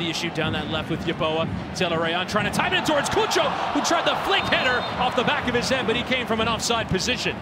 the issue down that left with Yeboah. Taylor Rayon trying to time it towards Cucho, who tried the flick header off the back of his head, but he came from an offside position.